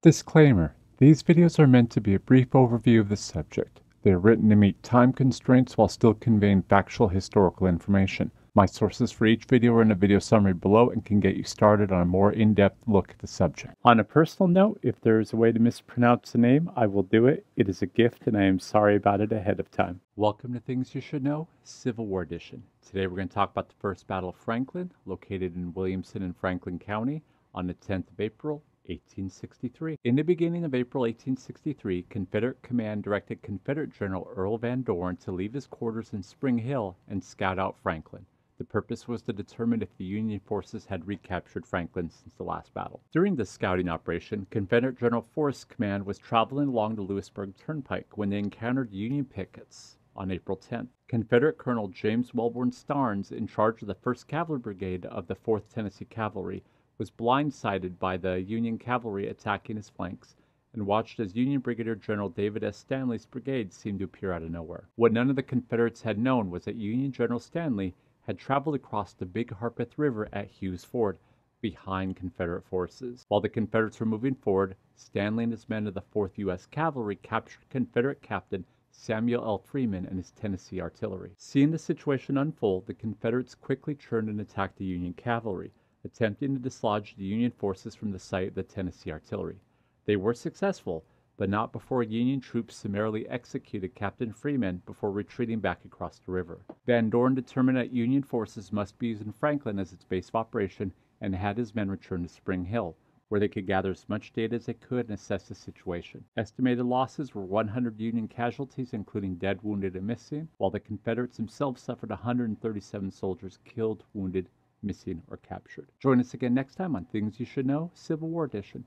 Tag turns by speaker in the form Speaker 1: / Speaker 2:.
Speaker 1: Disclaimer These videos are meant to be a brief overview of the subject. They are written to meet time constraints while still conveying factual historical information. My sources for each video are in the video summary below and can get you started on a more in depth look at the subject. On a personal note, if there is a way to mispronounce the name, I will do it. It is a gift and I am sorry about it ahead of time. Welcome to Things You Should Know, Civil War Edition. Today we're going to talk about the First Battle of Franklin, located in Williamson and Franklin County on the 10th of April, 1863. In the beginning of April 1863, Confederate command directed Confederate General Earl Van Dorn to leave his quarters in Spring Hill and scout out Franklin. The purpose was to determine if the Union forces had recaptured Franklin since the last battle. During this scouting operation, Confederate General Forrest's command was traveling along the Lewisburg Turnpike when they encountered Union pickets on April 10th. Confederate Colonel James Wellborn Starnes, in charge of the 1st Cavalry Brigade of the 4th Tennessee Cavalry, was blindsided by the Union cavalry attacking his flanks and watched as Union Brigadier General David S. Stanley's brigade seemed to appear out of nowhere. What none of the Confederates had known was that Union General Stanley had traveled across the Big Harpeth River at Hughes Ford behind Confederate forces. While the Confederates were moving forward, Stanley and his men of the 4th U.S. Cavalry captured Confederate Captain Samuel L. Freeman and his Tennessee artillery. Seeing the situation unfold, the Confederates quickly turned and attacked the Union cavalry attempting to dislodge the Union forces from the site of the Tennessee artillery. They were successful, but not before Union troops summarily executed Captain Freeman before retreating back across the river. Van Dorn determined that Union forces must be using Franklin as its base of operation and had his men return to Spring Hill, where they could gather as much data as they could and assess the situation. Estimated losses were 100 Union casualties, including dead, wounded, and missing, while the Confederates themselves suffered 137 soldiers killed, wounded, missing, or captured. Join us again next time on Things You Should Know Civil War Edition.